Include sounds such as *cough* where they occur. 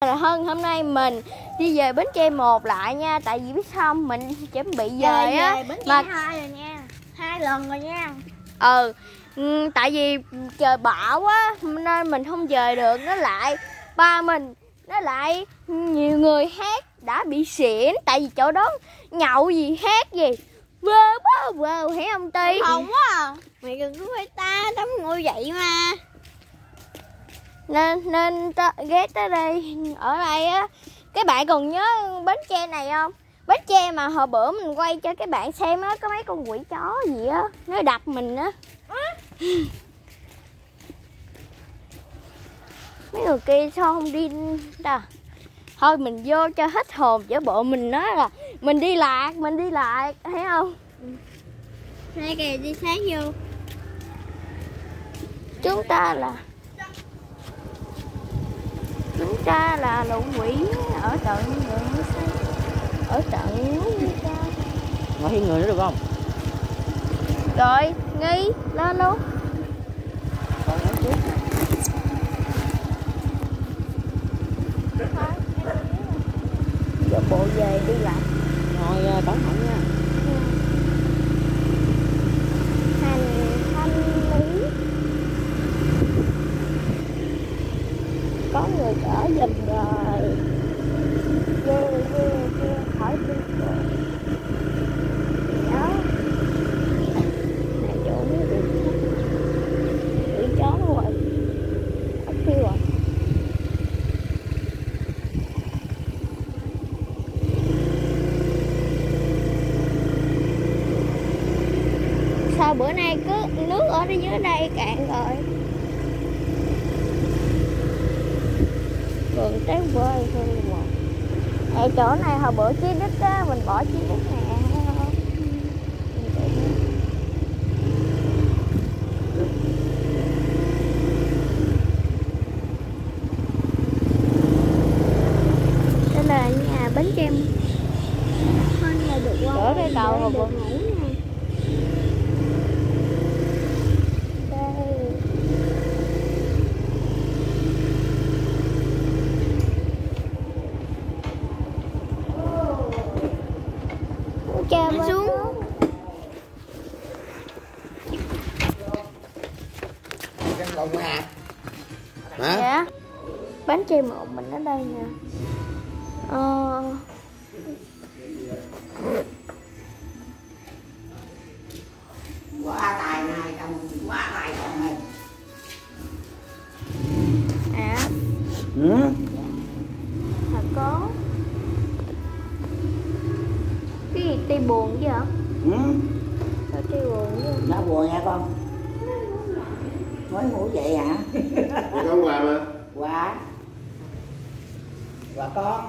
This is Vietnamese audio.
là hơn hôm nay mình đi về Bến Tre một lại nha. Tại vì biết không? mình chuẩn bị về á mà hai rồi nha. Hai lần rồi nha. Ừ ừ, tại vì trời bão á nên mình không về được. Nó lại ba mình nó lại nhiều người hát đã bị xỉn. Tại vì chỗ đó nhậu gì hát gì vơ vơ vơ thấy không ti? Không quá à. mày đừng có phải ta đấm ngồi vậy mà nên nên ghé tới đây. Ở đây á cái bạn còn nhớ bến tre này không? Bến tre mà hồi bữa mình quay cho các bạn xem á có mấy con quỷ chó gì á nó đập mình á. *laughs* Mấy người kia sao không đi đâu thôi mình vô cho hết hồn chứ bộ mình nói là mình đi lạc mình đi lạc thấy không? Đây kìa đi sát vô. Chúng ta là ta là lũ quỷ ở tận ngưỡng ở ta ngồi hiên người nữa được không? Rồi nghi lên luôn giờ bộ về đi lại. Ngồi ờ, cẩn thận nha có người chở giùm rồi ờ, vô vô vô, khỏi đi. Rồi đó. Này chỗ nó bị bị chó nó rồi. Mất tiêu rồi. Sao bữa nay cứ nước ở dưới đây cạn rồi? Trái quê thôi mà ở chỗ này hồi bữa chí đít á mình bỏ chí đít nè. Đây là nhà bánh kem. Thôi là được qua Ở đây cầu rồi ngủ nha đây Đi ba xuống. Căn lồng hả? Hả Dạ. Bánh chay một mình ở đây nè. Ờ. Quá tài này không quá tài còn mình À ừ Ti buồn chứ hả? ừ. Sao ti buồn chứ. Nó buồn nha con. Mới ngủ dậy hả? Không quà mà? Quá và con